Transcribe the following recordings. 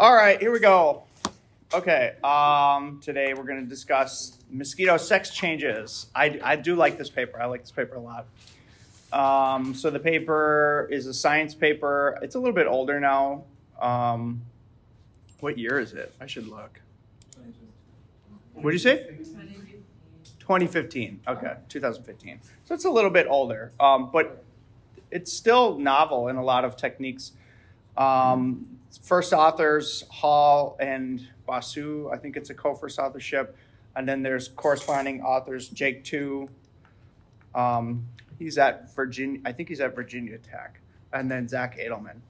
All right, here we go. Okay, um, today we're going to discuss mosquito sex changes. I, I do like this paper. I like this paper a lot. Um, so the paper is a science paper. It's a little bit older now. Um, what year is it? I should look. What did you say? 2015. Okay, 2015. So it's a little bit older, um, but it's still novel in a lot of techniques. Um, first authors Hall and Basu. I think it's a co-first authorship, and then there's corresponding authors Jake Tu. Um, he's at Virginia. I think he's at Virginia Tech, and then Zach Adelman,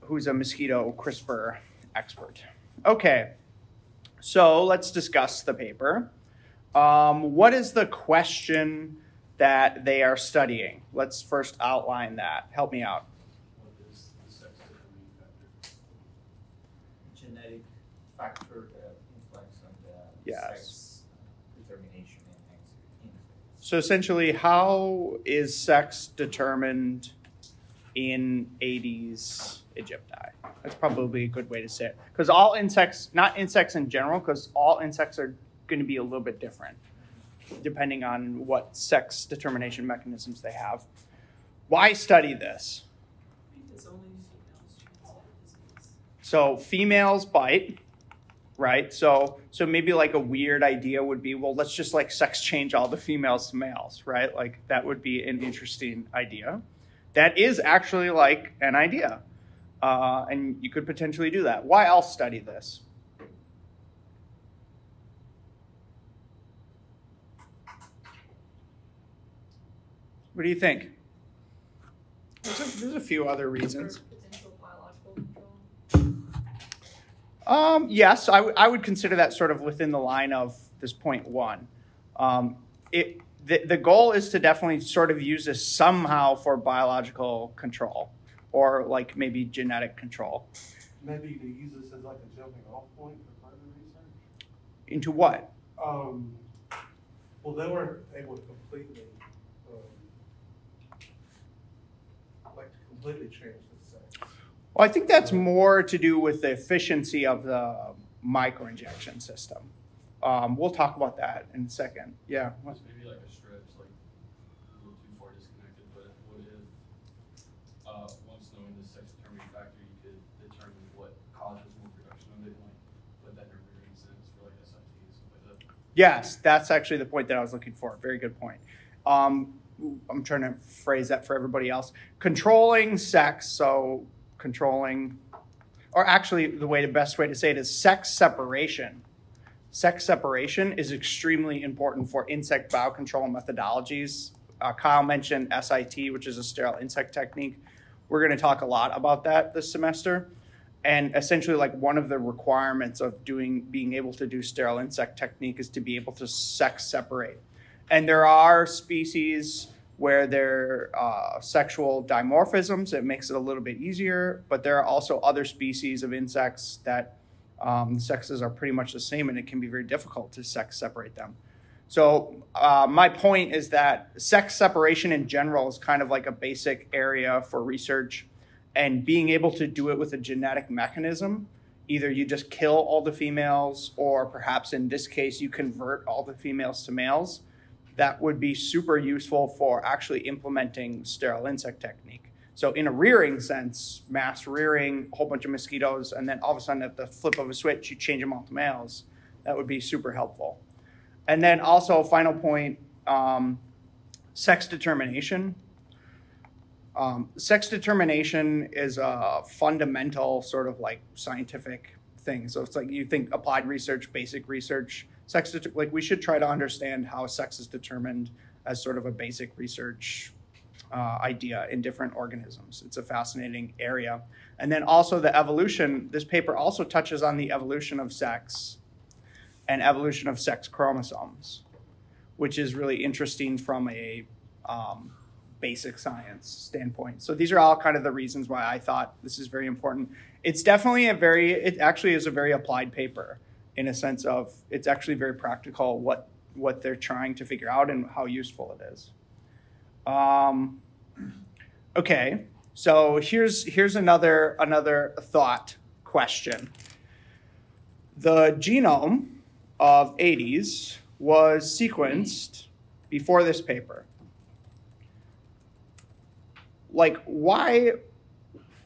who's a mosquito CRISPR expert. Okay, so let's discuss the paper. Um, what is the question that they are studying? Let's first outline that. Help me out. What is the sex determining factor? genetic factor that influence on the Yes. determination in insects. So essentially, how is sex determined in Aedes aegypti? That's probably a good way to say it. Because all insects, not insects in general, because all insects are going to be a little bit different depending on what sex determination mechanisms they have. Why study this? Because only females transmit disease. So females bite, right? So so maybe like a weird idea would be, well, let's just like sex change all the females to males, right? Like that would be an interesting idea. That is actually like an idea, uh, and you could potentially do that. Why else study this? What do you think? There's a, there's a few other reasons. Um, yes, I would- consider that sort of within the line of this point one. Um, it, the, the goal is to definitely sort of use this somehow for biological control or like maybe genetic control. Maybe to use this as like a jumping off point for further research? Into what? Um, well, they weren't able to completely, um, like to completely change. Well, I think that's more to do with the efficiency of the microinjection system. Um, we'll talk about that in a second. Yeah. It's maybe like a stretch, like a little too far disconnected, but what if, uh, once knowing the sex determining factor, you could determine what causes more production of it and like put that in a sense for like SIT and stuff like that? Yes, that's actually the point that I was looking for. Very good point. Um, I'm trying to phrase that for everybody else. Controlling sex, so controlling, or actually, the way the best way to say it is sex separation. Sex separation is extremely important for insect biocontrol methodologies. Uh, Kyle mentioned SIT, which is a sterile insect technique. We're going to talk a lot about that this semester and essentially like one of the requirements of doing being able to do sterile insect technique is to be able to sex separate and there are species where there are uh, sexual dimorphisms it makes it a little bit easier but there are also other species of insects that um, sexes are pretty much the same and it can be very difficult to sex separate them. So uh, my point is that sex separation in general is kind of like a basic area for research and being able to do it with a genetic mechanism either you just kill all the females or perhaps in this case you convert all the females to males that would be super useful for actually implementing sterile insect technique. So in a rearing sense mass rearing a whole bunch of mosquitoes and then all of a sudden at the flip of a switch you change them all to males. That would be super helpful. And then also final point um, sex determination. Um, sex determination is a fundamental sort of like scientific thing. So it's like you think applied research, basic research, sex like we should try to understand how sex is determined as sort of a basic research uh, idea in different organisms. It's a fascinating area. And then also the evolution. This paper also touches on the evolution of sex and evolution of sex chromosomes, which is really interesting from a um, basic science standpoint. So these are all kind of the reasons why I thought this is very important. It's definitely a very, it actually is a very applied paper in a sense of it's actually very practical what what they're trying to figure out and how useful it is. Um, okay, so here's here's another another thought question. The genome of Aedes was sequenced before this paper. Like, why,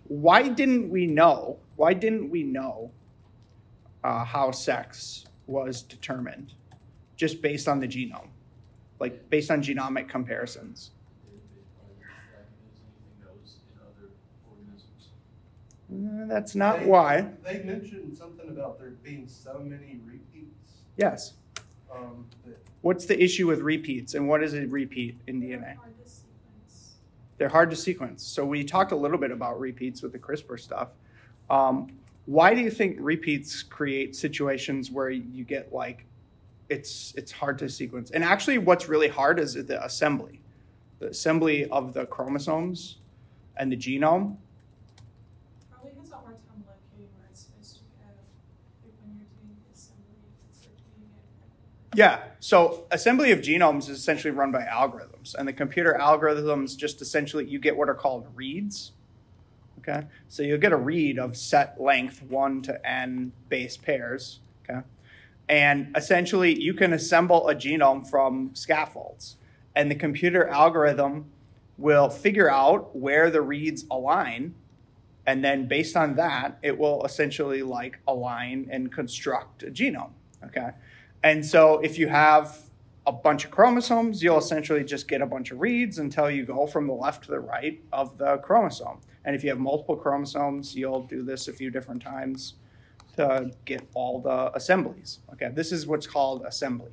why didn't we know? Why didn't we know uh, how sex was determined just based on the genome? Like, based on genomic comparisons? database probably wouldn't flag it as anything that was in other organisms. Uh, That's not They- why. They mentioned something about there being so many repeats, Yes. um, What's the issue with repeats and what is a repeat in They're DNA? hard to sequence. They're hard to sequence. So we talked a little bit about repeats with the CRISPR stuff. Um, why do you think repeats create situations where you get like it's it's hard to sequence? And actually, what's really hard is the assembly, the assembly of the chromosomes and the genome. Probably has a hard time locating where it's supposed to go, when you're doing the assembly, if it's repeating it. Yeah. So assembly of genomes is essentially run by algorithms, and the computer algorithms just essentially you get what are called reads. Okay. So you'll get a read of set length one to n base pairs. Okay. And essentially you can assemble a genome from scaffolds, and the computer algorithm will figure out where the reads align and then based on that it will essentially like align and construct a genome okay and so if you have a bunch of chromosomes, you'll essentially just get a bunch of reads until you go from the left to the right of the chromosome. And if you have multiple chromosomes, you'll do this a few different times to get all the assemblies. Okay, this is what's called assembly.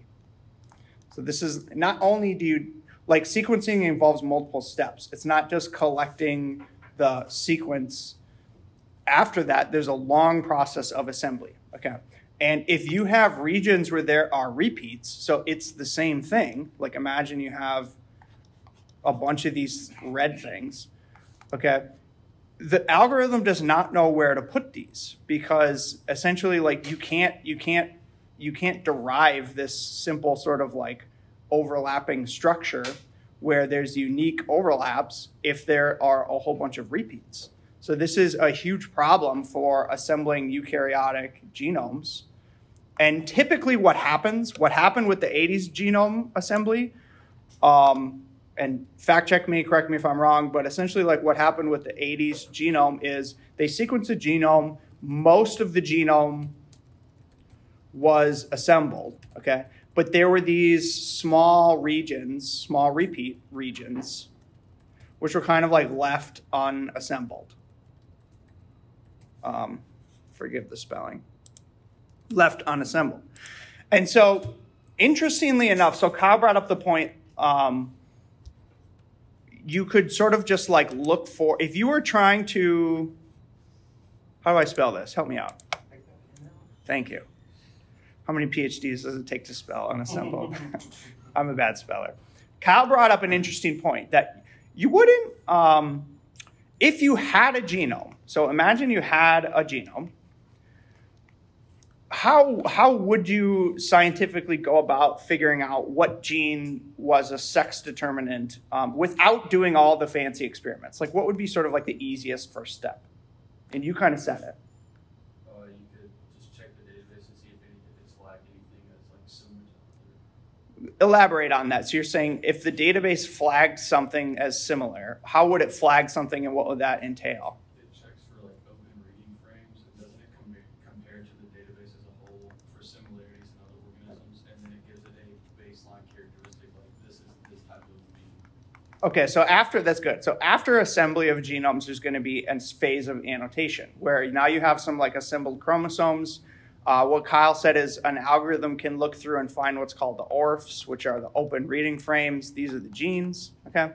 So this is not only do you like sequencing involves multiple steps. It's not just collecting the sequence. After that, there's a long process of assembly. Okay. And if you have regions where there are repeats, so it's the same thing, like imagine you have a bunch of these red things, okay? The algorithm does not know where to put these because essentially like you can't you can't you can't derive this simple sort of like overlapping structure where there's unique overlaps if there are a whole bunch of repeats. So this is a huge problem for assembling eukaryotic genomes. And typically, what happens, what happened with the Aedes genome assembly, um, and fact check me, correct me if I'm wrong, but essentially, like what happened with the Aedes genome is they sequenced the genome, most of the genome was assembled, okay? But there were these small regions, small repeat regions, which were kind of like left unassembled. Um, forgive the spelling left unassembled. And so, interestingly enough, so Kyle brought up the point um, you could sort of just like look for, if you were trying to, how do I spell this? Help me out. Thank you. How many PhDs does it take to spell unassembled? I'm a bad speller. Kyle brought up an interesting point that you wouldn't, um, if you had a genome, so imagine you had a genome, how how would you scientifically go about figuring out what gene was a sex determinant um, without doing all the fancy experiments? Like, what would be sort of like the easiest first step? And you kind of said it. Uh, you could just check the database and see if, any, if it's flagged anything that's like similar. Elaborate on that. So you're saying if the database flagged something as similar, how would it flag something, and what would that entail? It checks for like open reading frames and doesn't it compare, compare to the database as a whole for similarities in other organisms and then it gives it a baseline characteristic like this is this type of gene. Okay, so after that's good. So after assembly of genomes, there's going to be a phase of annotation where now you have some like assembled chromosomes. Uh, what Kyle said is an algorithm can look through and find what's called the ORFs, which are the open reading frames. These are the genes. Okay,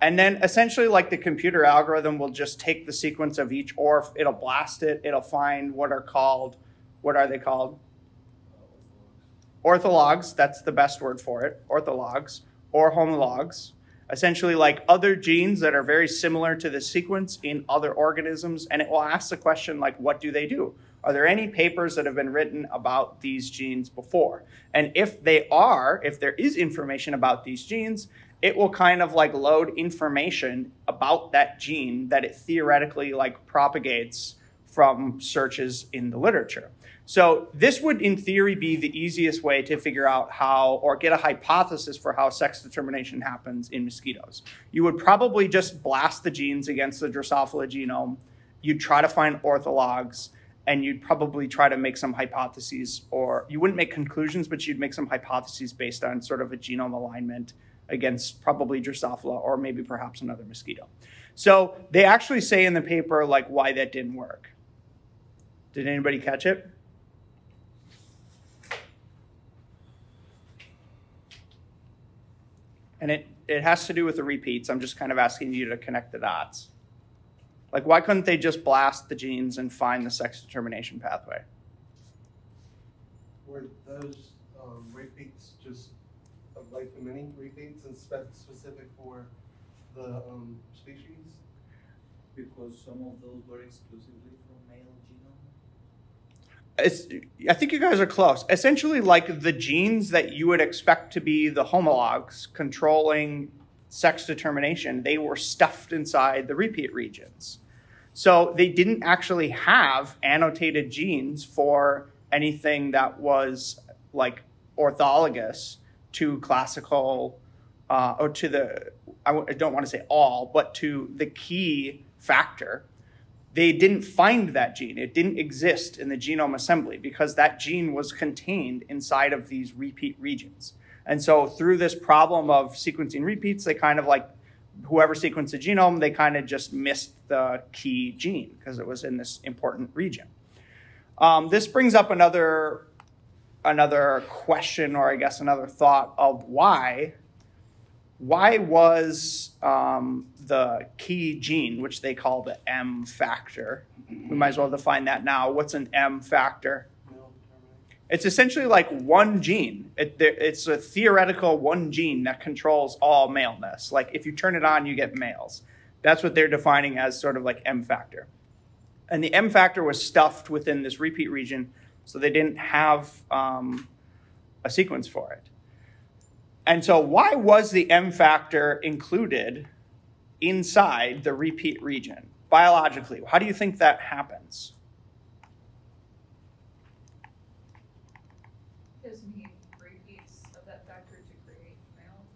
and then essentially, like the computer algorithm will just take the sequence of each ORF, it'll blast it, it'll find what are called, what are they called? Orthologs, that's the best word for it, orthologs, or homologs, essentially like other genes that are very similar to the sequence in other organisms. And it will ask the question, like, what do they do? Are there any papers that have been written about these genes before? And if they are, if there is information about these genes, it will kind of like load information about that gene that it theoretically like propagates from searches in the literature. So this would, in theory, be the easiest way to figure out how or get a hypothesis for how sex determination happens in mosquitoes. You would probably just blast the genes against the Drosophila genome. You'd try to find orthologs, and you'd probably try to make some hypotheses, or you wouldn't make conclusions, but you'd make some hypotheses based on sort of a genome alignment against probably Drosophila or maybe perhaps another mosquito. So they actually say in the paper like why that didn't work. Did anybody catch it? And it, it has to do with the repeats. I'm just kind of asking you to connect the dots. Like, why couldn't they just blast the genes and find the sex determination pathway? Were those um, repeats just of like the many repeats and spe- specific for the um, species? Because some of those were exclusively from male genome. It's, I think you guys are close. Essentially, like the genes that you would expect to be the homologs controlling sex determination, they were stuffed inside the repeat regions. So they didn't actually have annotated genes for anything that was like orthologous to classical uh, or to the, I don't want to say all, but to the key factor. They didn't find that gene. It didn't exist in the genome assembly because that gene was contained inside of these repeat regions. And so through this problem of sequencing repeats, they kind of like whoever sequenced the genome, they kind of just missed the key gene because it was in this important region. Um, this brings up another another question, or I guess another thought of why why was um, the key gene, which they call the M factor, we might as well define that now. What's an M factor? It's essentially like one gene. It, it's a theoretical one gene that controls all maleness. Like if you turn it on, you get males. That's what they're defining as sort of like M factor. And the M factor was stuffed within this repeat region, so they didn't have um, a sequence for it. And so, why was the M factor included inside the repeat region biologically? How do you think that happens? Because we need repeats of that factor to create male.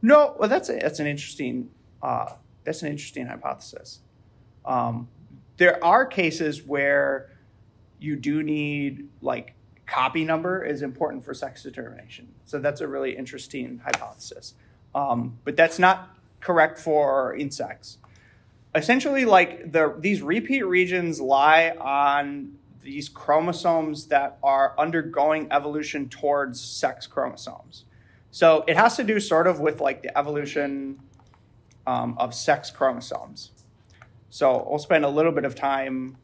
No, well, that's a, that's an interesting uh, that's an interesting hypothesis. Um, there are cases where you do need like copy number is important for sex determination. So that's a really interesting hypothesis. Um, but that's not correct for insects. Essentially, like the these repeat regions lie on these chromosomes that are undergoing evolution towards sex chromosomes. So it has to do sort of with like the evolution um, of sex chromosomes. So we'll spend a little bit of time.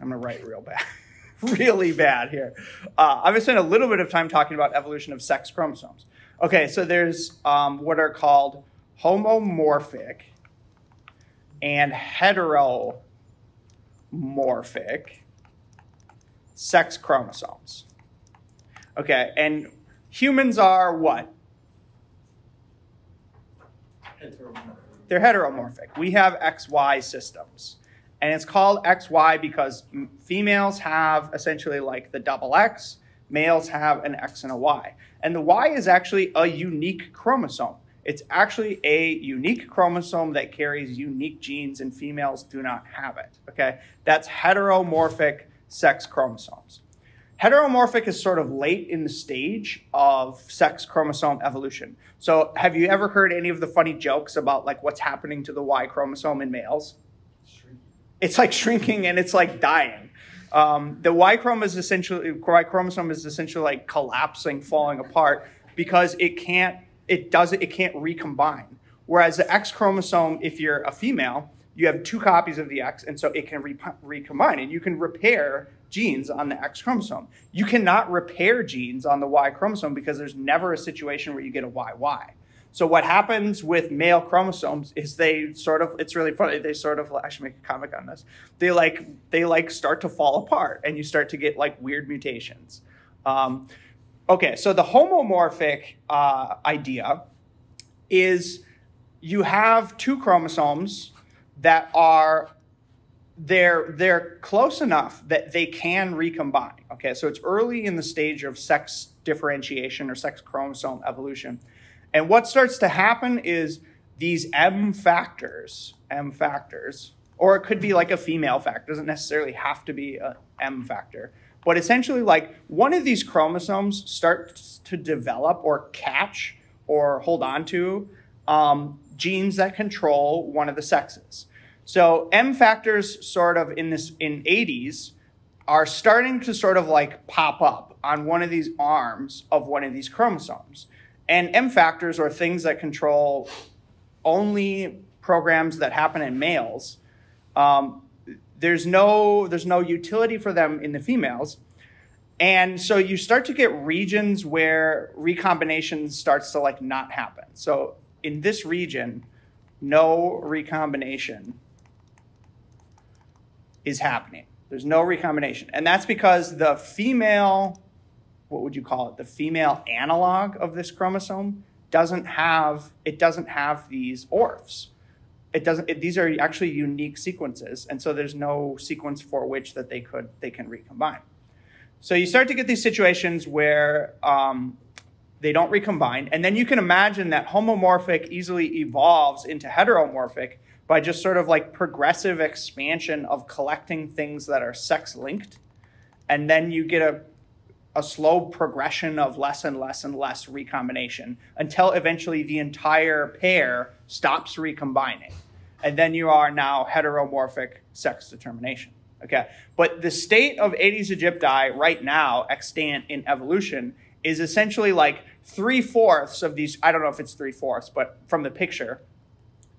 I'm gonna write real bad, really bad here. Uh, I'm gonna spend a little bit of time talking about evolution of sex chromosomes. Okay, so there's um, what are called homomorphic and heteromorphic sex chromosomes. Okay, and humans are what? Heteromorphic. They're heteromorphic. We have XY systems. And it's called XY because females have essentially like the double X, males have an X and a Y. And the Y is actually a unique chromosome. It's actually a unique chromosome that carries unique genes, and females do not have it. Okay? That's heteromorphic sex chromosomes. Heteromorphic is sort of late in the stage of sex chromosome evolution. So, have you ever heard any of the funny jokes about like what's happening to the Y chromosome in males? It's like shrinking and it's like dying. Um, the Y chromosome is essentially Y chromosome is essentially like collapsing, falling apart because it can't it doesn't it can't recombine. Whereas the X chromosome, if you're a female, you have two copies of the X, and so it can re- recombine, and you can repair genes on the X chromosome. You cannot repair genes on the Y chromosome because there's never a situation where you get a YY. So what happens with male chromosomes is they sort of it's really funny they sort of I should make a comic on this. They like they like start to fall apart and you start to get like weird mutations. Um, okay, so the homomorphic uh, idea is you have two chromosomes that are they're they're close enough that they can recombine. Okay, so it's early in the stage of sex differentiation or sex chromosome evolution, and what starts to happen is these M factors, M factors, or it could be like a female factor. Doesn't necessarily have to be an M factor, but essentially, like one of these chromosomes starts to develop or catch or hold on to um, genes that control one of the sexes. So M factors sort of in this in Aedes are starting to sort of like pop up on one of these arms of one of these chromosomes. And M factors are things that control only programs that happen in males. Um, there's no there's no utility for them in the females. And so you start to get regions where recombination starts to like not happen. So in this region, no recombination is happening. There's no recombination. And that's because the female, what would you call it? The female analog of this chromosome doesn't have, it doesn't have these ORFs. It doesn't, it, these are actually unique sequences. And so there's no sequence for which that they could, they can recombine. So you start to get these situations where um, they don't recombine. And then you can imagine that homomorphic easily evolves into heteromorphic by just sort of like progressive expansion of collecting things that are sex linked. And then you get a, a slow progression of less and less and less recombination until eventually the entire pair stops recombining. And then you are now heteromorphic sex determination. Okay. But the state of Aedes aegypti right now, extant in evolution, is essentially like three fourths of these. I don't know if it's three fourths, but from the picture,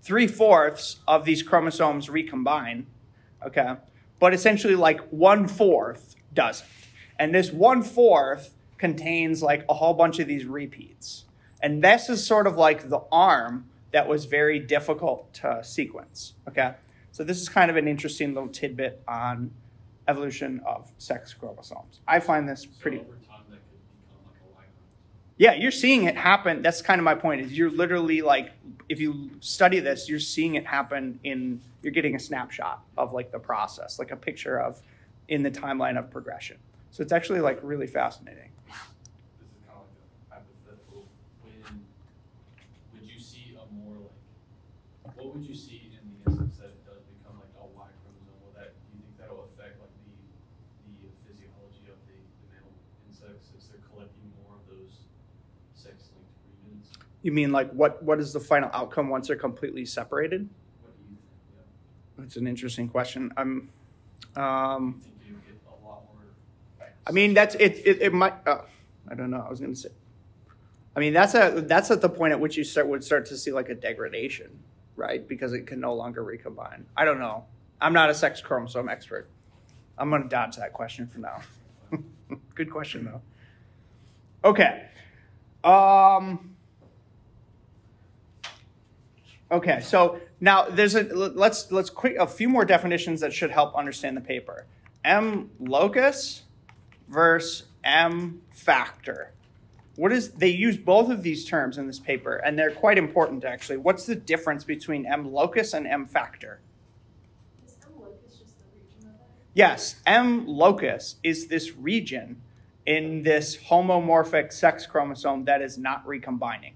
three fourths of these chromosomes recombine, okay? But essentially, like one fourth doesn't. And this one fourth contains like a whole bunch of these repeats. And this is sort of like the arm that was very difficult to sequence, okay? So this is kind of an interesting little tidbit on evolution of sex chromosomes. I find this pretty. So over time, that could become like. Yeah, you're seeing it happen. That's kind of my point. Is you're literally like, if you study this, you're seeing it happen in. You're getting a snapshot of like the process, like a picture of, in the timeline of progression. So it's actually like really fascinating. This is kind of like a hypothetical. When would you see a more like, what would you see in the instance that it does become like a Y chromosome? Will that, do you think that'll affect like the, the physiology of the, the male insects as they're collecting more of those sex-linked regions? You mean like what? What is the final outcome once they're completely separated? What do you think? Yeah. That's an interesting question. I'm. Um, Do you think you get a lot more? I mean, that's it. It, it might. Uh, I don't know. I was going to say. I mean, that's a that's at the point at which you start would start to see like a degradation, right? Because it can no longer recombine. I don't know. I'm not a sex chromosome expert. I'm going to dodge that question for now. Good question though. Okay. Um. Okay, so now there's a let's let's quick a few more definitions that should help understand the paper. M locus versus M factor. What is they use both of these terms in this paper and they're quite important actually. What's the difference between M locus and M factor? Is M locus just the region of? Yes, M locus is this region in this homomorphic sex chromosome that is not recombining.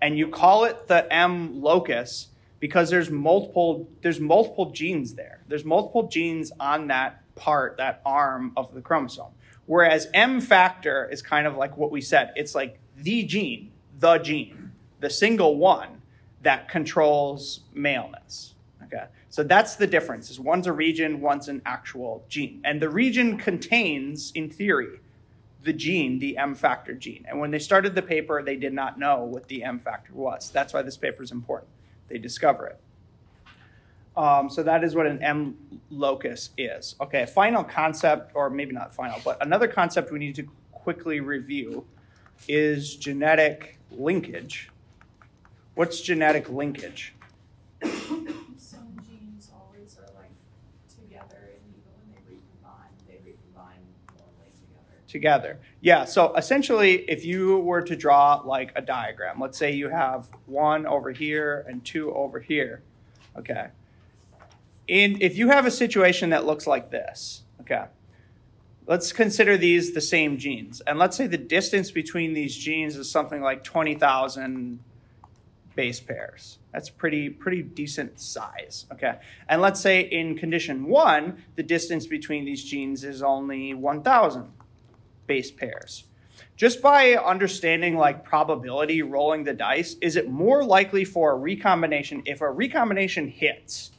And you call it the M locus because there's multiple there's multiple genes there. There's multiple genes on that part, that arm of the chromosome. Whereas M factor is kind of like what we said. It's like the gene, the gene, the single one that controls maleness. Okay. So that's the difference. Is one's a region, one's an actual gene. And the region contains, in theory, the gene, the M factor gene. And when they started the paper, they did not know what the M factor was. That's why this paper is important. They discover it. Um, so that is what an M locus is. Okay, final concept, or maybe not final, but another concept we need to quickly review is genetic linkage. What's genetic linkage? Some genes always are like together and even when they recombine, they recombine normally together. together. Yeah, so essentially, if you were to draw like a diagram, let's say you have one over here and two over here, okay? In if you have a situation that looks like this, okay. Let's consider these the same genes. And let's say the distance between these genes is something like 20,000 base pairs. That's pretty pretty decent size, okay? And let's say in condition 1, the distance between these genes is only 1,000 base pairs. Just by understanding like probability rolling the dice, is it more likely for a recombination if a recombination hits?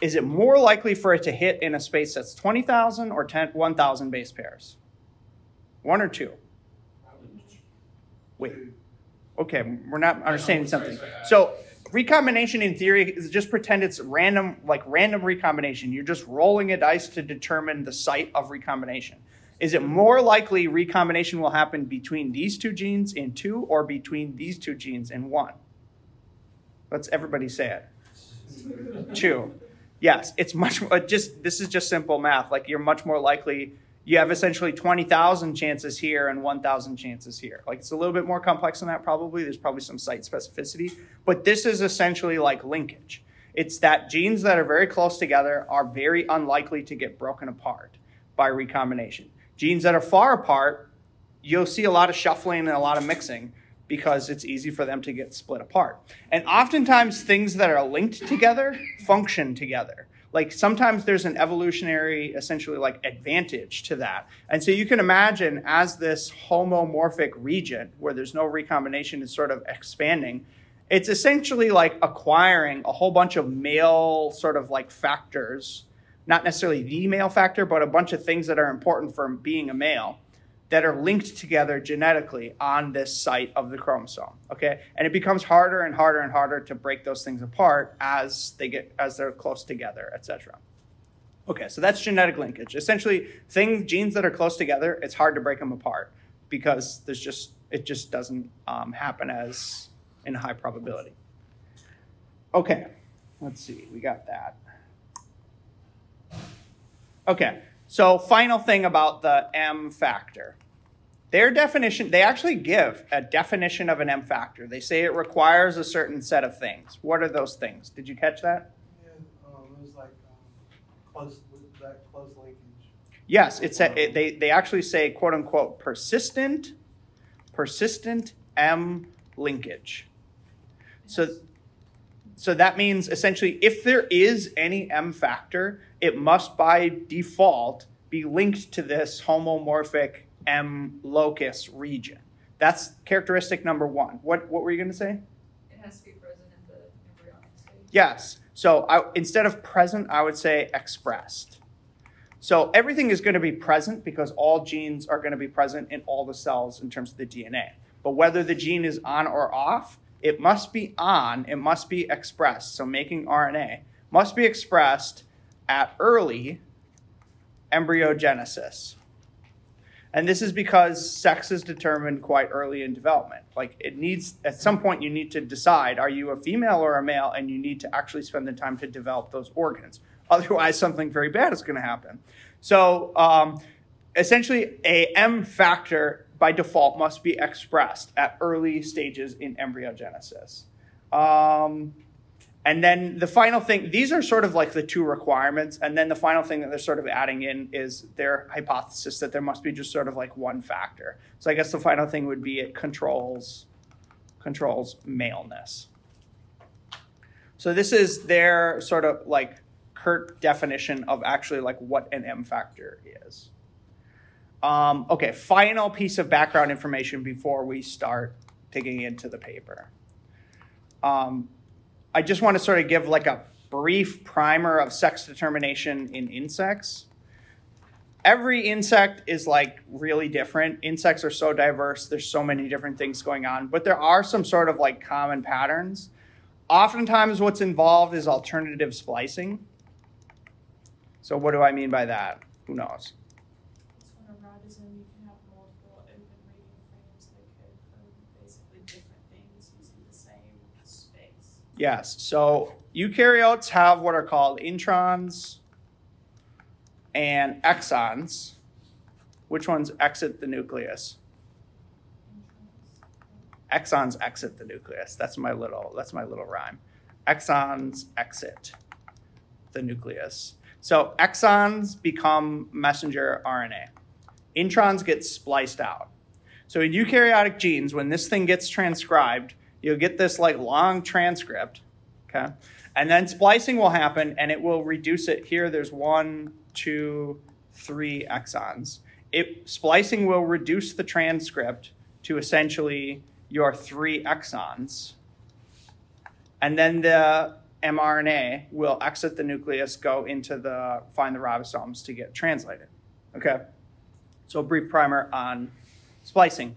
Is it more likely for it to hit in a space that's 20,000 or 10, 1,000 base pairs? One or two? Wait. Okay, we're not understanding something. So recombination in theory is just pretend it's random, like random recombination. You're just rolling a dice to determine the site of recombination. Is it more likely recombination will happen between these two genes in two or between these two genes in one? Let's everybody say it. Two. Yes, it's much more uh, just this is just simple math. Like you're much more likely you have essentially 20,000 chances here and 1,000 chances here. Like it's a little bit more complex than that probably. There's probably some site specificity, but this is essentially like linkage. It's that genes that are very close together are very unlikely to get broken apart by recombination. Genes that are far apart, you'll see a lot of shuffling and a lot of mixing because it's easy for them to get split apart. And oftentimes, things that are linked together function together. Like sometimes there's an evolutionary, essentially, like advantage to that. And so you can imagine as this homomorphic region where there's no recombination is sort of expanding, it's essentially like acquiring a whole bunch of male sort of like factors, not necessarily the male factor, but a bunch of things that are important for being a male that are linked together genetically on this site of the chromosome okay? And it becomes harder and harder and harder to break those things apart as they get as they're close together etc okay so that's genetic linkage. Essentially things genes that are close together it's hard to break them apart because there's just it just doesn't um, happen as in high probability. Okay let's see we got that. Okay so final thing about the m factor their definition, they actually give a definition of an M factor. They say it requires a certain set of things. What are those things? Did you catch that? Yeah, um, it was like um, close that close linkage. Yes, it's a, it, they they actually say quote unquote persistent, persistent M linkage. So so that means essentially if there is any M factor, it must by default be linked to this homomorphic M locus region. That's characteristic number one. What, what were you going to say? It has to be present in the embryonic stage. Yes. So I, instead of present, I would say expressed. So everything is going to be present because all genes are going to be present in all the cells in terms of the DNA. But whether the gene is on or off, it must be on, it must be expressed. So making RNA must be expressed at early embryogenesis. And this is because sex is determined quite early in development. Like it needs, at some point, you need to decide are you a female or a male, and you need to actually spend the time to develop those organs. Otherwise, something very bad is going to happen. So, um, essentially, a M factor by default must be expressed at early stages in embryogenesis. Um, and then the final thing, these are sort of like the two requirements. And then the final thing that they're sort of adding in is their hypothesis that there must be just sort of like one factor. So I guess the final thing would be it controls controls maleness. So this is their sort of like curt definition of actually like what an M factor is. Um, okay, final piece of background information before we start digging into the paper. Um, I just want to sort of give like a brief primer of sex determination in insects. Every insect is like really different. Insects are so diverse, there's so many different things going on, but there are some sort of like common patterns. Oftentimes, what's involved is alternative splicing. So, what do I mean by that? Who knows? It's when a ribosome, you can have multiple open reading frames that code for basically different things using the same space. Yes. So eukaryotes have what are called introns and exons. Which ones exit the nucleus? Exons exit the nucleus. That's my little that's my little rhyme. Exons exit the nucleus. So exons become messenger RNA. Introns get spliced out. So in eukaryotic genes, when this thing gets transcribed, you'll get this like long transcript, okay? And then splicing will happen and it will reduce it. Here, there's one, two, three exons. It, splicing will reduce the transcript to essentially your three exons. And then the mRNA will exit the nucleus, go into the, find the ribosomes to get translated. Okay? So a brief primer on splicing.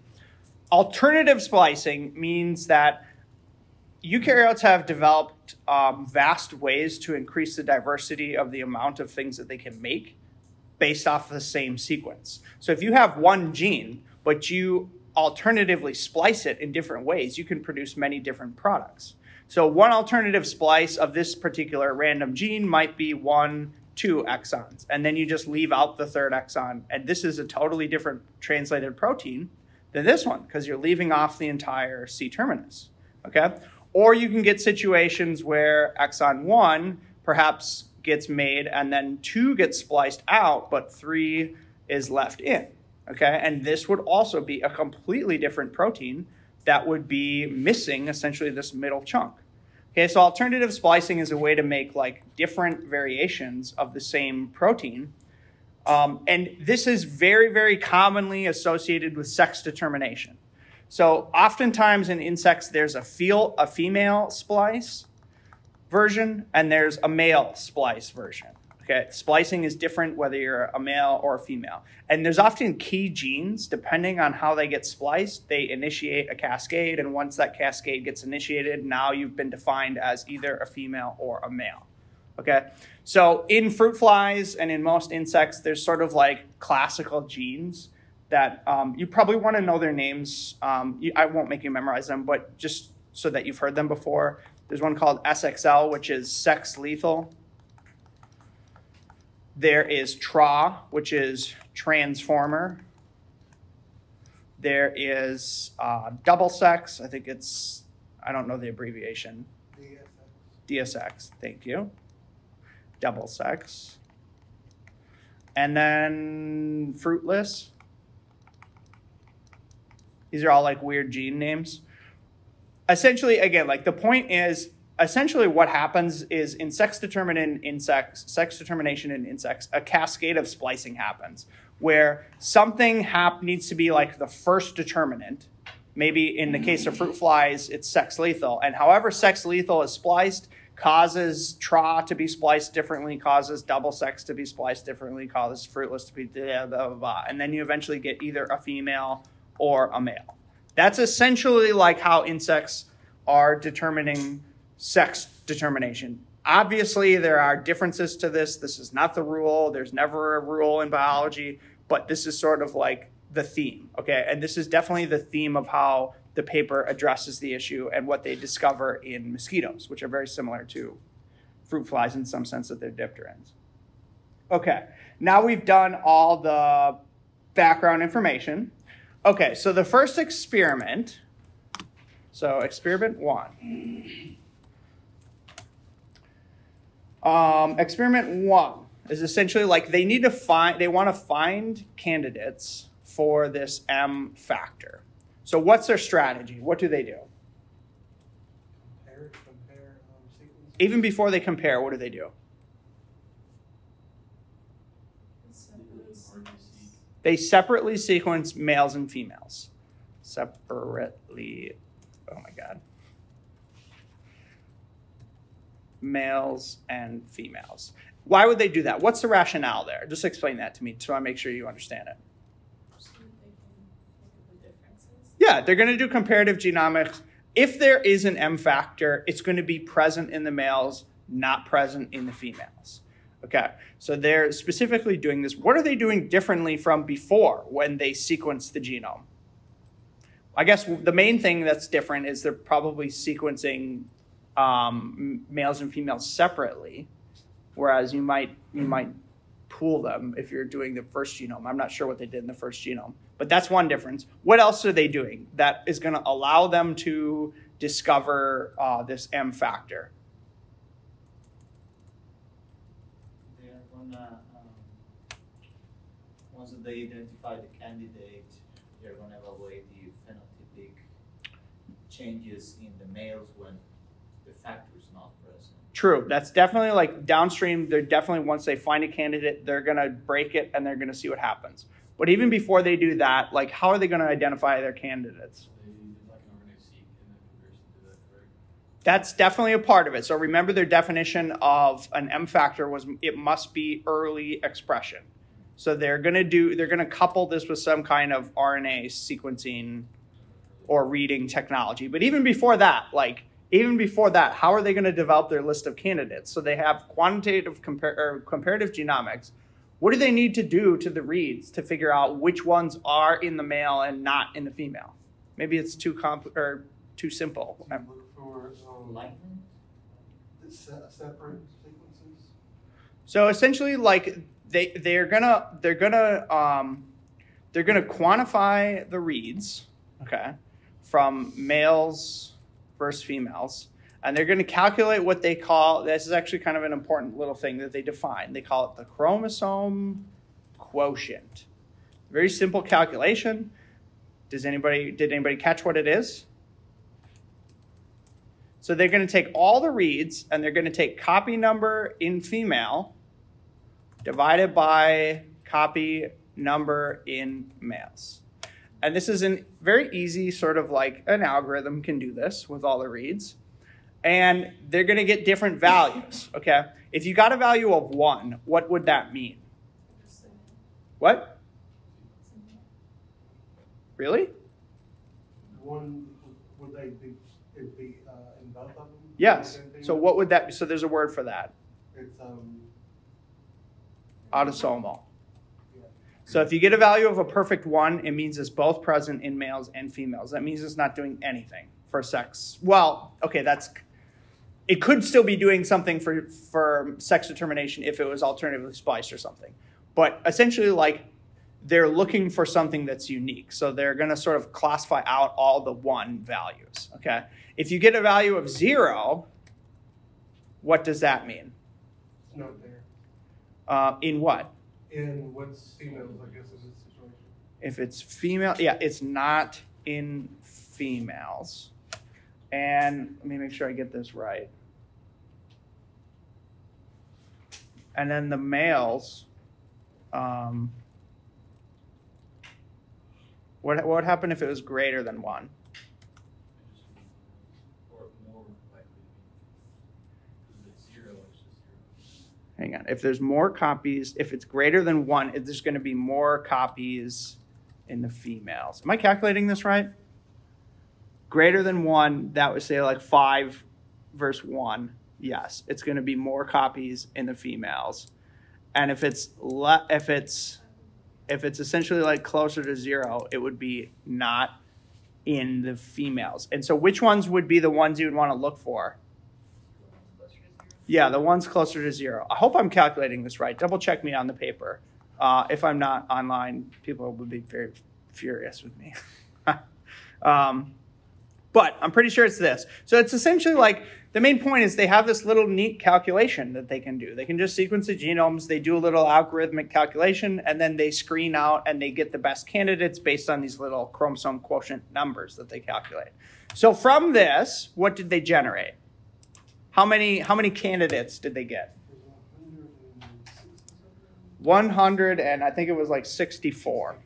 Alternative splicing means that eukaryotes have developed um, vast ways to increase the diversity of the amount of things that they can make based off the same sequence. So if you have one gene, but you alternatively splice it in different ways, you can produce many different products. So one alternative splice of this particular random gene might be one, two exons, and then you just leave out the third exon. And this is a totally different translated protein than this one because you're leaving off the entire C terminus. Okay? Or you can get situations where exon one perhaps gets made and then two gets spliced out, but three is left in. Okay, and this would also be a completely different protein that would be missing essentially this middle chunk. Okay, so alternative splicing is a way to make like different variations of the same protein. Um, and this is very, very commonly associated with sex determination. So oftentimes in insects, there's a, feel, a female splice version and there's a male splice version. Okay, splicing is different whether you're a male or a female. And there's often key genes, depending on how they get spliced, they initiate a cascade. And once that cascade gets initiated, now you've been defined as either a female or a male. Okay, so in fruit flies and in most insects, there's sort of like classical genes that um, you probably want to know their names. Um, you, I won't make you memorize them, but just so that you've heard them before. There's one called SXL, which is sex lethal. There is TRA, which is transformer. There is uh, double sex. I think it's, I don't know the abbreviation. DSX, thank you. Double sex. And then fruitless. These are all like weird gene names. Essentially, again, like the point is essentially what happens is in sex determinant insects, sex determination in insects, a cascade of splicing happens where something hap- needs to be like the first determinant. Maybe in the case of fruit flies, it's sex lethal. And however sex lethal is spliced causes tra to be spliced differently, causes double sex to be spliced differently, causes fruitless to be blah, blah, blah, blah. And then you eventually get either a female or a male. That's essentially like how insects are determining sex determination. Obviously, there are differences to this. This is not the rule. There's never a rule in biology, but this is sort of like the theme, okay? And this is definitely the theme of how the paper addresses the issue and what they discover in mosquitoes, which are very similar to fruit flies in some sense that they're dipterans. Okay, now we've done all the background information. Okay, so the first experiment, so experiment one. Um, experiment one is essentially like they need to find, they want to find candidates for this M factor. So what's their strategy? What do they do? Compare, compare, um. Even before they compare, what do they do? They separately sequence males and females. Separately, oh my God. Males and females. Why would they do that? What's the rationale there? Just explain that to me so I make sure you understand it. So that they can look at the differences. Yeah, they're going to do comparative genomics. If there is an M factor, it's going to be present in the males, not present in the females. Okay, so they're specifically doing this. What are they doing differently from before when they sequence the genome? I guess the main thing that's different is they're probably sequencing um, males and females separately, whereas you might you might pool them if you're doing the first genome. I'm not sure what they did in the first genome, but that's one difference. What else are they doing that is going to allow them to discover uh, this M factor? They're gonna, um, once they identify the candidate, they're gonna evaluate the phenotypic changes in the males when the factor is not present. True. That's definitely like downstream. They're definitely once they find a candidate, they're gonna break it and they're gonna see what happens. But even before they do that, like how are they gonna identify their candidates? So they did like an RNA seq in the comparison to that, correct? That's definitely a part of it. So remember their definition of an M factor was it must be early expression. So they're gonna do they're gonna couple this with some kind of RNA sequencing or reading technology. But even before that, like even before that, how are they going to develop their list of candidates? So they have quantitative compar- or comparative genomics. What do they need to do to the reads to figure out which ones are in the male and not in the female? Maybe it's too compl- or too simple. Do look for, um, Alignment? the se- separate sequences? So essentially, like they they're gonna they're gonna um, they're gonna quantify the reads, okay, from males versus females, and they're gonna calculate what they call. This is actually kind of an important little thing that they define. They call it the chromosome quotient. Very simple calculation. Does anybody did anybody catch what it is? So they're going to take all the reads and they're going to take copy number in female divided by copy number in males. And this is a very easy sort of like an algorithm can do this with all the reads. And they're going to get different values, okay? If you got a value of 1, what would that mean? Just a minute. What? It's a minute. Really? One, would they be, it be, uh? Yes. So what would that be? So there's a word for that. It's, um, Autosomal. So if you get a value of a perfect one, it means it's both present in males and females. That means it's not doing anything for sex. Well, okay, that's it could still be doing something for for sex determination if it was alternatively spliced or something. But essentially like they're looking for something that's unique. So they're going to sort of classify out all the one values, okay? If you get a value of 0, what does that mean? It's not there. Uh, in what? In what's females, I guess, in this situation. If it's female, yeah, it's not in females. And let me make sure I get this right. And then the males, um, what what would happen if it was greater than one? It just means, or more likely to be. Because if it's zero, it's just zero. Hang on. If there's more copies, if it's greater than one, there's going to be more copies in the females. Am I calculating this right? Greater than one, that would say like five versus one. Yes, it's going to be more copies in the females. And if it's le- if it's if it's essentially like closer to zero, it would be not in the females. And so, which ones would be the ones you would want to look for? Yeah, the one's closer to zero. I hope I'm calculating this right. Double check me on the paper. Uh, if I'm not online, people would be very furious with me. um, but I'm pretty sure it's this. So it's essentially like the main point is they have this little neat calculation that they can do. They can just sequence the genomes, they do a little algorithmic calculation, and then they screen out and they get the best candidates based on these little chromosome quotient numbers that they calculate. So from this, what did they generate? How many how many candidates did they get? There's a hundred and sixty something? 100 and I think it was like 64.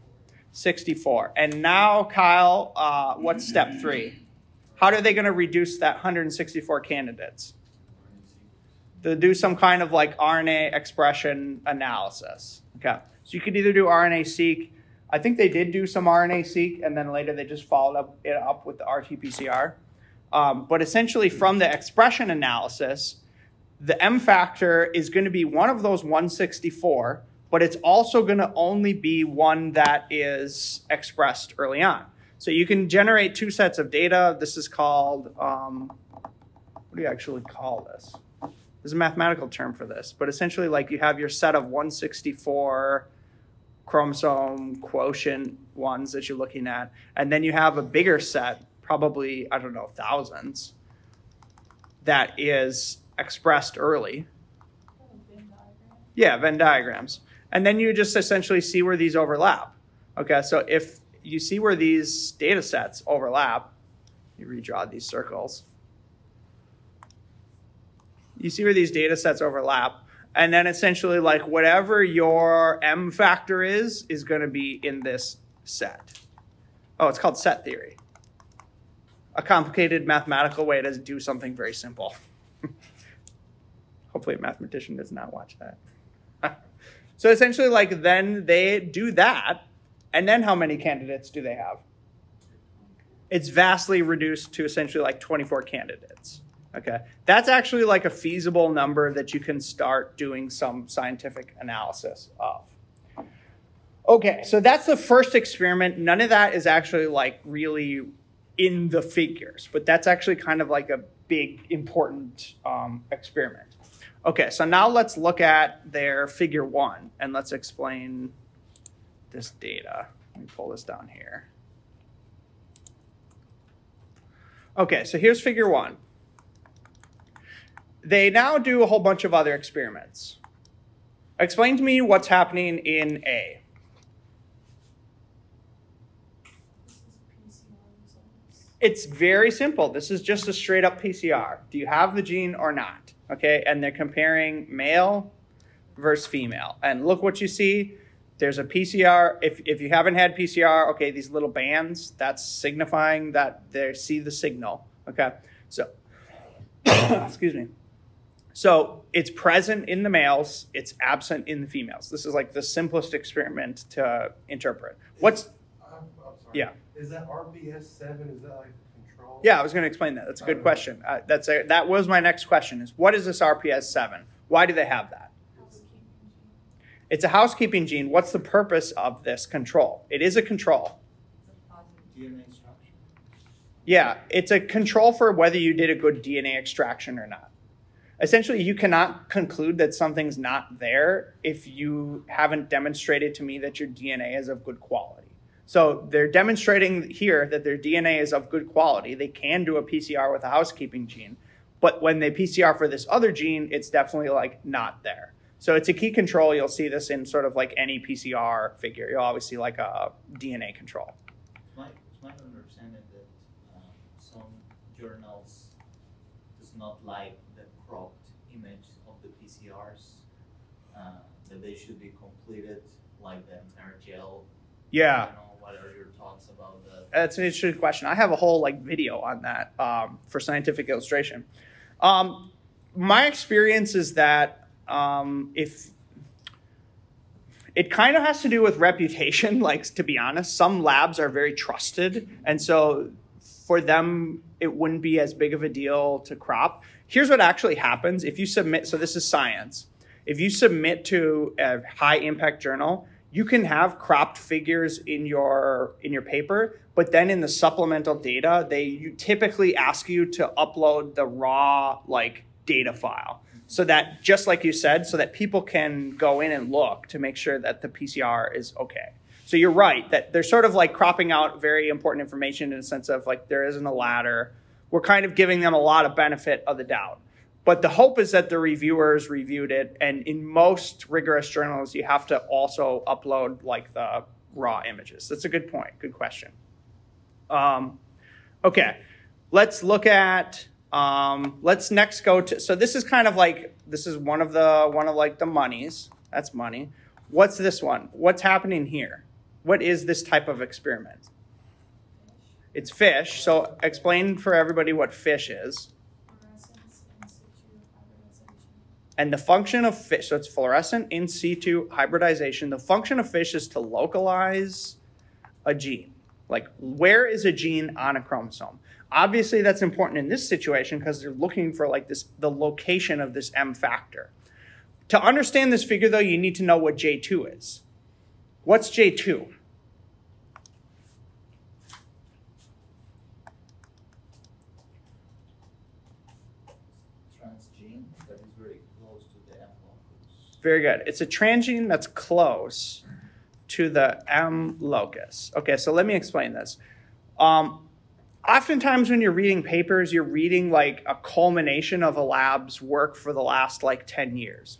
64. And now Kyle, uh, what's step 3? How are they going to reduce that 164 candidates? To do some kind of like RNA expression analysis. Okay. So you could either do RNA seq. I think they did do some RNA seq and then later they just followed up it up with the RT-PCR. Um, but essentially from the expression analysis, the M factor is going to be one of those 164, but it's also going to only be one that is expressed early on. So you can generate two sets of data. This is called, um, what do you actually call this? There's a mathematical term for this, but essentially, like you have your set of 164 chromosome quotient ones that you're looking at, and then you have a bigger set, probably, I don't know, thousands, that is expressed early. Venn. Yeah, Venn diagrams. And then you just essentially see where these overlap. Okay, so if you see where these data sets overlap, you redraw these circles. You see where these data sets overlap. And then essentially, like whatever your M factor is, is going to be in this set. Oh, it's called set theory. A complicated mathematical way to do something very simple. Hopefully, a mathematician does not watch that. so essentially, like then they do that, and then how many candidates do they have? It's vastly reduced to essentially like 24 candidates. Okay, that's actually like a feasible number that you can start doing some scientific analysis of. Okay, so that's the first experiment. None of that is actually like really in the figures, but that's actually kind of like a big important um, experiment. Okay, so now let's look at their figure one and let's explain this data. Let me pull this down here. Okay, so here's figure one. They now do a whole bunch of other experiments. Explain to me what's happening in A. This is PCR results. It's very simple. This is just a straight up PCR. Do you have the gene or not? Okay, and they're comparing male versus female. And look what you see. There's a PCR. If, if you haven't had PCR, okay, these little bands, that's signifying that they see the signal. Okay, so, excuse me. So it's present in the males, it's absent in the females. This is like the simplest experiment to interpret. What's, I'm, I'm sorry. Yeah. Is that RPS seven, is that like the control? Yeah, I was going to explain that. That's a good question. Uh, that's a, that was my next question. Is what is this RPS seven? Why do they have that? It's a housekeeping gene. What's the purpose of this control? It is a control. It's a positive DNA structure. Yeah, it's a control for whether you did a good DNA extraction or not. Essentially, you cannot conclude that something's not there if you haven't demonstrated to me that your DNA is of good quality. So they're demonstrating here that their DNA is of good quality. They can do a PCR with a housekeeping gene, but when they PCR for this other gene, it's definitely like not there. So it's a key control. You'll see this in sort of like any PCR figure. You'll always see like a DNA control. It's my, it's my understanding that uh, some journals does not like the cropped image of the PCRs. Uh, that they should be completed like the entire gel. Yeah know, what are your thoughts about that? That's an interesting question. I have a whole like video on that um, for scientific illustration. Um, my experience is that um, if it kind of has to do with reputation, like to be honest, some labs are very trusted, and so for them it wouldn't be as big of a deal to crop. Here's what actually happens if you submit. So this is science. If you submit to a high impact journal, you can have cropped figures in your in your paper, but then in the supplemental data, they you typically ask you to upload the raw like data file. So that just like you said, so that people can go in and look to make sure that the PCR is okay. So you're right that they're sort of like cropping out very important information in a sense of like there isn't a ladder. We're kind of giving them a lot of benefit of the doubt. But the hope is that the reviewers reviewed it, and in most rigorous journals, you have to also upload like the raw images. That's a good point. Good question. Um, okay, let's look at. Um, let's next go to. So this is kind of like this is one of the one of like the monies. That's money. What's this one? What's happening here? What is this type of experiment? It's fish. So explain for everybody what fish is. Fluorescence in situ hybridization. And the function of fish, so it's fluorescent in situ hybridization. The function of fish is to localize a gene. Like, where is a gene on a chromosome? Obviously, that's important in this situation because they're looking for like this the location of this M factor. To understand this figure, though, you need to know what J2 is. What's J2? Transgene that is very close to the M locus. Very good. It's a transgene that's close to the M locus. Okay, so let me explain this. Um, oftentimes, when you're reading papers, you're reading like a culmination of a lab's work for the last like 10 years.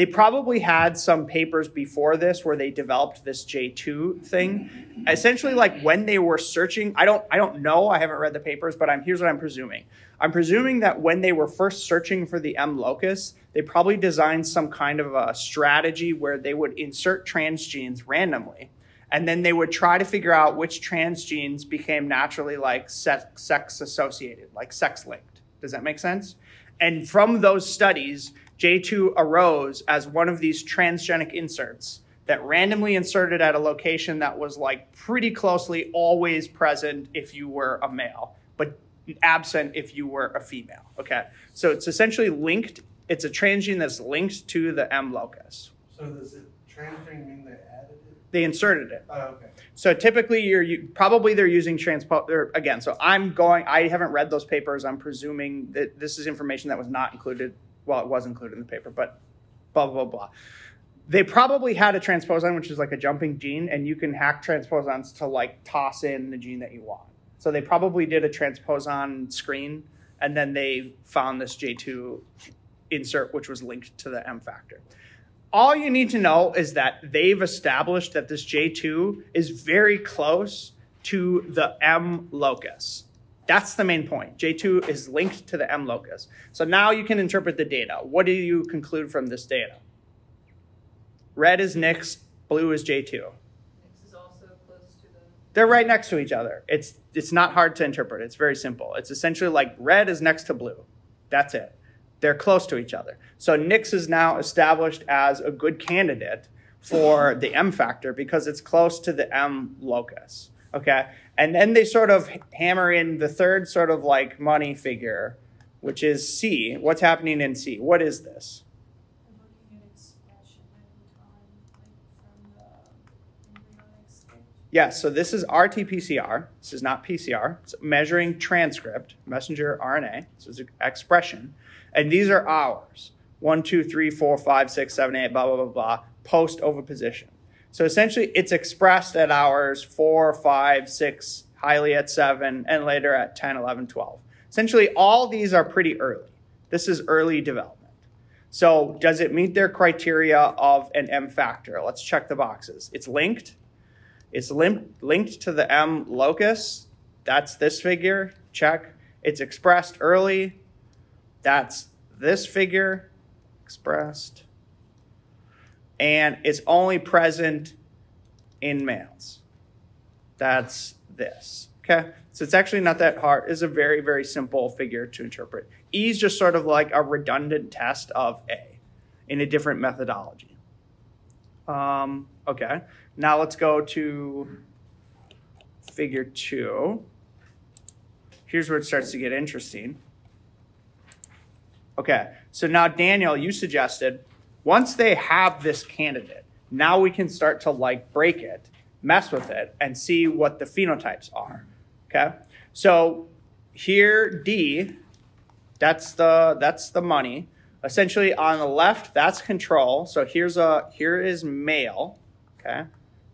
They probably had some papers before this where they developed this J2 thing. Essentially, like when they were searching, I don't, I don't know. I haven't read the papers, but I'm here's what I'm presuming. I'm presuming that when they were first searching for the M locus, they probably designed some kind of a strategy where they would insert transgenes randomly, and then they would try to figure out which transgenes became naturally like sex, sex associated, like sex linked. Does that make sense? And from those studies, J2 arose as one of these transgenic inserts that randomly inserted at a location that was like pretty closely always present if you were a male, but absent if you were a female. Okay. So it's essentially linked, it's a transgene that's linked to the M locus. So does it transferring mean they added it? They inserted it. Oh, okay. So typically, you're you, probably they're using transpo. Again, so I'm going. I haven't read those papers. I'm presuming that this is information that was not included. Well, it was included in the paper, but blah blah blah. blah. They probably had a transposon, which is like a jumping gene, and you can hack transposons to like toss in the gene that you want. So they probably did a transposon screen, and then they found this J2 insert, which was linked to the M factor all you need to know is that they've established that this J2 is very close to the M locus. That's the main point. J2 is linked to the M locus. So now you can interpret the data. What do you conclude from this data? Red is Nix, blue is J2. Nix is also close to the, They're right next to each other. It's it's not hard to interpret. It's very simple. It's essentially like red is next to blue. That's it. They're close to each other. So Nix is now established as a good candidate for the M factor because it's close to the M locus. Okay. And then they sort of hammer in the third sort of like money figure, which is C. What's happening in C? What is this? Yes, so this is RT-PCR. This is not PCR. It's measuring transcript, messenger RNA. So it's expression. And these are hours. One, two, three, four, five, six, seven, eight, blah, blah, blah, blah, post oviposition. So essentially it's expressed at hours four, five, six, highly at seven, and later at 10, 11, 12. Essentially all these are pretty early. This is early development. So does it meet their criteria of an M factor? Let's check the boxes. It's linked. It's linked to the M locus. That's this figure. Check. It's expressed early. That's this figure expressed. And it's only present in males. That's this. Okay? So it's actually not that hard. It's a very, very simple figure to interpret. E is just sort of like a redundant test of A in a different methodology. Um, okay. Now let's go to figure two. Here's where it starts to get interesting. Okay, so now Daniel, you suggested once they have this candidate, now we can start to like break it, mess with it, and see what the phenotypes are. Okay, so here D, that's the that's the money. Essentially on the left, that's control. So here's a here is male. Okay,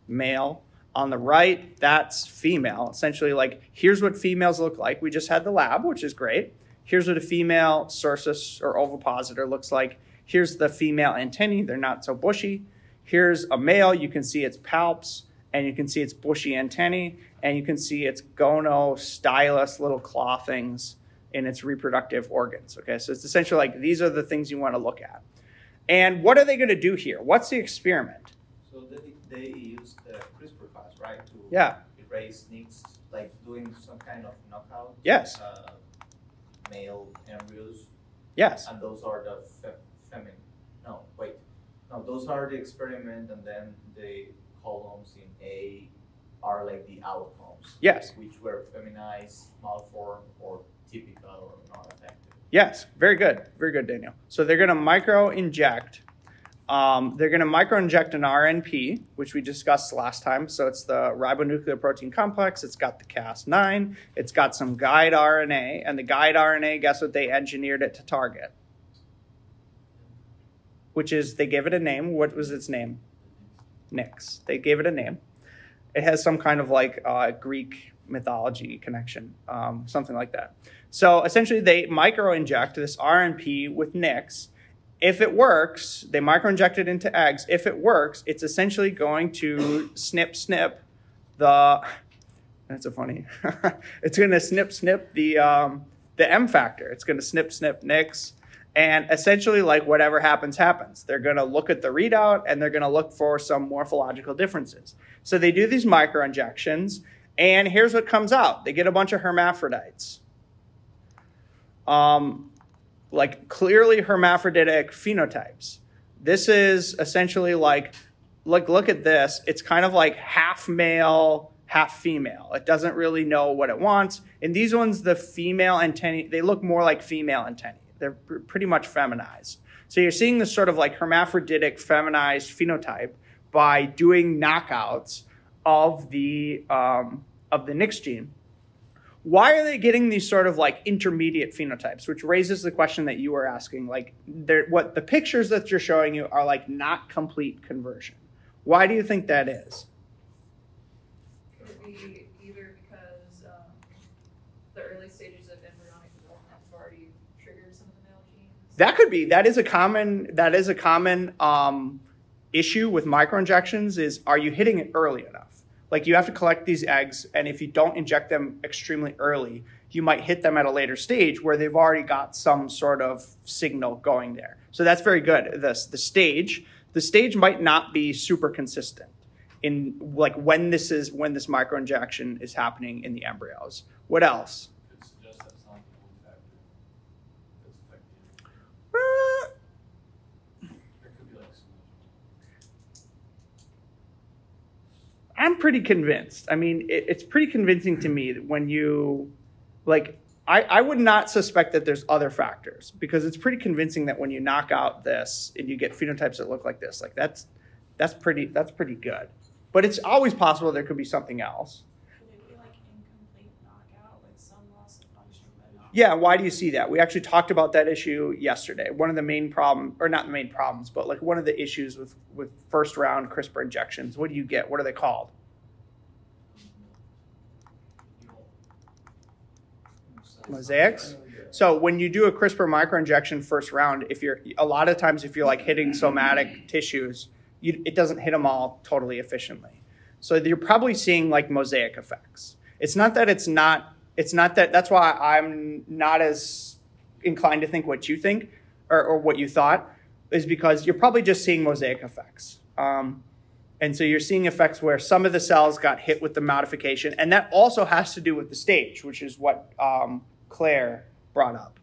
male. On the right, that's female. Essentially, like here's what females look like. We just had the lab, which is great. Here's what a female sorsus or ovipositor looks like. Here's the female antennae. They're not so bushy. Here's a male. You can see its palps, and you can see its bushy antennae, and you can see its gonostylus little claw things in its reproductive organs. Okay, so it's essentially like these are the things you want to look at. And what are they going to do here? What's the experiment? So they, they used uh, CRISPR-Cas, right, to Yeah. erase nicks, like doing some kind of knockout. Yes. Uh, male embryos, Yes. and those are the fe- feminine. No, wait, no, those are the experiment, and then the columns in A are like the outcomes. Yes. Which were feminized, malformed, or typical or not effective. Yes, very good, very good, Daniel. So they're going to micro inject. Um, they're going to micro inject an RNP, which we discussed last time. So it's the ribonuclear protein complex. It's got the Cas9. It's got some guide RNA, and the guide RNA. Guess what they engineered it to target? Which is they gave it a name. What was its name? Nix. They gave it a name. It has some kind of like uh, Greek mythology connection, um, something like that. So essentially, they micro inject this RNP with Nix, if it works, they microinject it into eggs. If it works, it's essentially going to snip, snip the. That's a funny. it's going to snip, snip the um, the M factor. It's going to snip, snip, nix, and essentially, like whatever happens, happens. They're going to look at the readout and they're going to look for some morphological differences. So they do these microinjections, and here's what comes out. They get a bunch of hermaphrodites. Um, like clearly hermaphroditic phenotypes. This is essentially like, like look at this. It's kind of like half male, half female. It doesn't really know what it wants. And these ones, the female antennae, they look more like female antennae. They're pr- pretty much feminized. So you're seeing this sort of like hermaphroditic feminized phenotype by doing knockouts of the um, of the Nix gene. Why are they getting these sort of like intermediate phenotypes? Which raises the question that you were asking. Like, what the pictures that you're showing you are like not complete conversion. Why do you think that is? Could it be either because, um, the early stages of embryonic development have already triggered some of the male genes? That could be. That is a common. That is a common um, issue with microinjections. Is are you hitting it early enough? Like you have to collect these eggs, and if you don't inject them extremely early, you might hit them at a later stage where they've already got some sort of signal going there. So that's very good. The the stage, the stage might not be super consistent in like when this is when this microinjection is happening in the embryos. What else? Could suggest that's not the only factor that's affecting it. Uh, There could be like some other I'm pretty convinced. I mean, it, it's pretty convincing to me that when you, like, I, I would not suspect that there's other factors because it's pretty convincing that when you knock out this and you get phenotypes that look like this, like that's that's pretty that's pretty good. But it's always possible there could be something else. Could it be like incomplete knockout, like some loss of function but not? Yeah, why do you see that? We actually talked about that issue yesterday. One of the main problem, or not the main problems, but like one of the issues with with first round CRISPR injections. What do you get? What are they called? Mosaics. So when you do a CRISPR microinjection first round, if you're a lot of times if you're like hitting somatic tissues, you, it doesn't hit them all totally efficiently. So you're probably seeing like mosaic effects. It's not that it's not. It's not that. That's why I'm not as inclined to think what you think or, or what you thought is because you're probably just seeing mosaic effects. Um, and so you're seeing effects where some of the cells got hit with the modification, and that also has to do with the stage, which is what um, Claire brought up.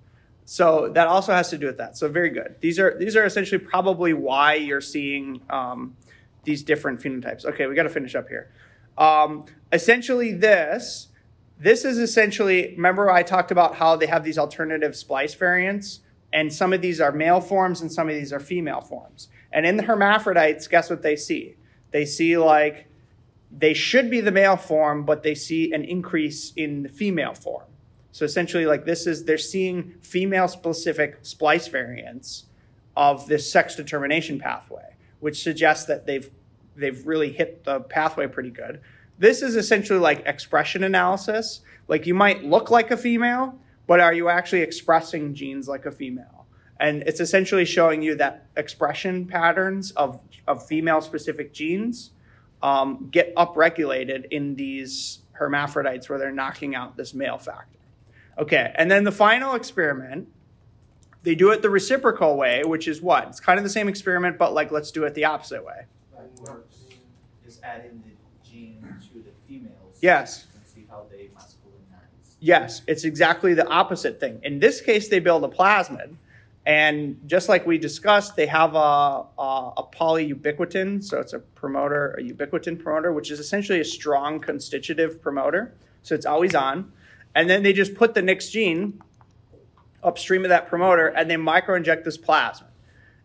So that also has to do with that. So very good. These are these are essentially probably why you're seeing um, these different phenotypes. Okay, we got to finish up here. Um, essentially, this this is essentially. Remember, I talked about how they have these alternative splice variants, and some of these are male forms and some of these are female forms. And in the hermaphrodites, guess what they see? They see like they should be the male form, but they see an increase in the female form. So essentially, like this is they're seeing female specific splice variants of this sex determination pathway, which suggests that they've they've really hit the pathway pretty good. This is essentially like expression analysis. Like you might look like a female, but are you actually expressing genes like a female? And it's essentially showing you that expression patterns of, of female specific genes um, get upregulated in these hermaphrodites where they're knocking out this male factor. Okay, and then the final experiment, they do it the reciprocal way, which is what? It's kind of the same experiment, but like let's do it the opposite way. The gene to the females. Yes. See how they masculinize. Yes, it's exactly the opposite thing. In this case, they build a plasmid, and just like we discussed, they have a, a, a polyubiquitin, so it's a promoter, a ubiquitin promoter, which is essentially a strong constitutive promoter, so it's always on. And then they just put the Nix gene upstream of that promoter, and they microinject this plasmid.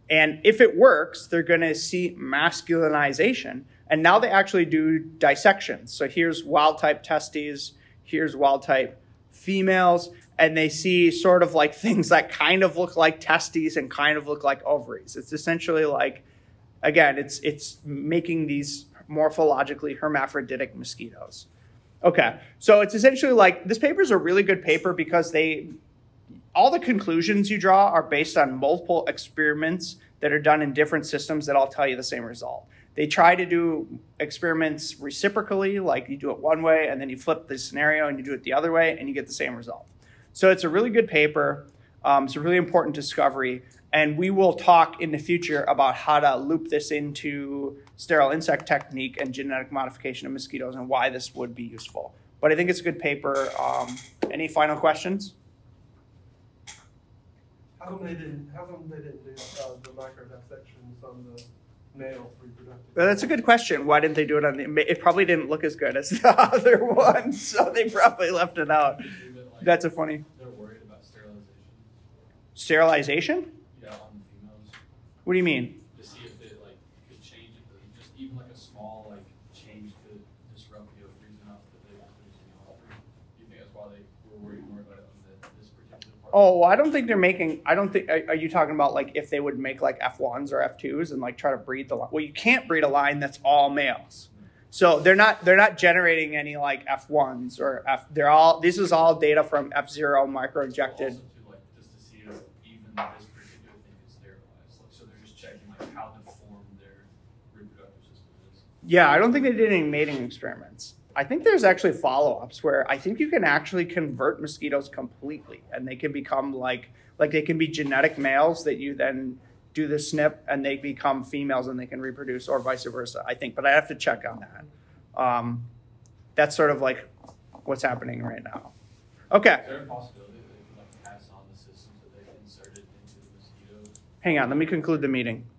And if it works, they're going to see masculinization. And now they actually do dissections. So here's wild type testes, here's wild type females, and they see sort of like things that kind of look like testes and kind of look like ovaries. It's essentially like, again, it's it's making these morphologically hermaphroditic mosquitoes. Okay, so it's essentially like this paper is a really good paper because they all the conclusions you draw are based on multiple experiments that are done in different systems that all tell you the same result. They try to do experiments reciprocally, like you do it one way and then you flip the scenario and you do it the other way and you get the same result. So it's a really good paper. Um, it's a really important discovery. And we will talk in the future about how to loop this into sterile insect technique and genetic modification of mosquitoes and why this would be useful. But I think it's a good paper. Um, any final questions? How come they didn't, how come they didn't do, uh, the micro dissections on the male reproductive? Well, that's a good question. Why didn't they do it on the? It probably didn't look as good as the other one, so they probably left it out. That's a funny They're worried about sterilization, sterilization. yeah, on the females, What do you mean? to see if it like could change it, but just even like a small like change could disrupt the ovaries enough that they won't produce any offspring. Do you think that's why they were worried more about it on the, this particular part? Oh, I don't think they're making. I don't think. Are, are you talking about like if they would make like F ones or F twos and like try to breed the line? Well, you can't breed a line that's all males. So they're not. They're not generating any like F ones or F. They're all. This is all data from F zero micro injected. Also like, just to see if even this particular thing is sterilized, like, so they're just checking like how deformed their reproductive system is. Yeah, I don't think they did any mating experiments. I think there's actually follow ups where I think you can actually convert mosquitoes completely and they can become like like they can be genetic males that you then do the snip and they become females and they can reproduce or vice versa. I think, but I have to check on that. Um, that's sort of like what's happening right now. Okay, Is there a possibility that they could like pass on the systems that they've inserted into the mosquitoes? hang on. Let me conclude the meeting.